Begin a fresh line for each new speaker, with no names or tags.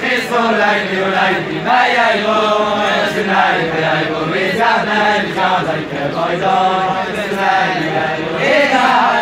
חיסון לילי ולילי ויילום אשכנאי ויילום מזרח לילי שם זה יקרה בוי זו אשכנאי ויילום